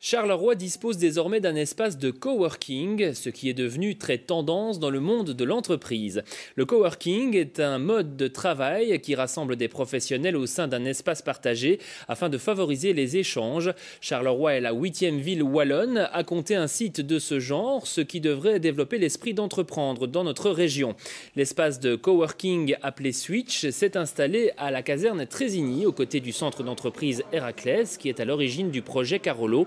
Charleroi dispose désormais d'un espace de coworking, ce qui est devenu très tendance dans le monde de l'entreprise. Le coworking est un mode de travail qui rassemble des professionnels au sein d'un espace partagé afin de favoriser les échanges. Charleroi est la huitième ville wallonne à compter un site de ce genre, ce qui devrait développer l'esprit d'entreprendre dans notre région. L'espace de coworking appelé Switch s'est installé à la caserne Trésigny, aux côtés du centre d'entreprise Héraclès, qui est à l'origine du projet Carolo.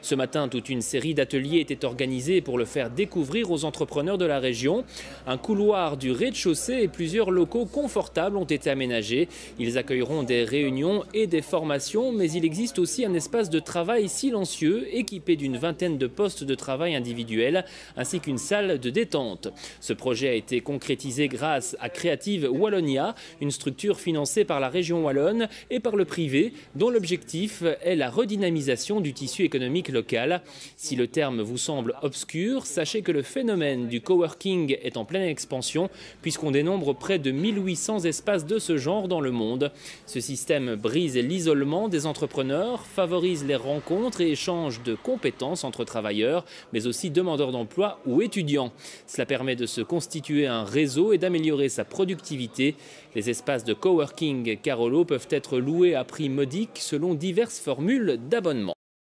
Ce matin, toute une série d'ateliers était organisée pour le faire découvrir aux entrepreneurs de la région. Un couloir du rez-de-chaussée et plusieurs locaux confortables ont été aménagés. Ils accueilleront des réunions et des formations, mais il existe aussi un espace de travail silencieux équipé d'une vingtaine de postes de travail individuels ainsi qu'une salle de détente. Ce projet a été concrétisé grâce à Creative Wallonia, une structure financée par la région wallonne et par le privé, dont l'objectif est la redynamisation du tissu économique local. Si le terme vous semble obscur, sachez que le phénomène du coworking est en pleine expansion puisqu'on dénombre près de 1800 espaces de ce genre dans le monde. Ce système brise l'isolement des entrepreneurs, favorise les rencontres et échanges de compétences entre travailleurs, mais aussi demandeurs d'emploi ou étudiants. Cela permet de se constituer un réseau et d'améliorer sa productivité. Les espaces de coworking Carolo peuvent être loués à prix modique selon diverses formules d'abonnement.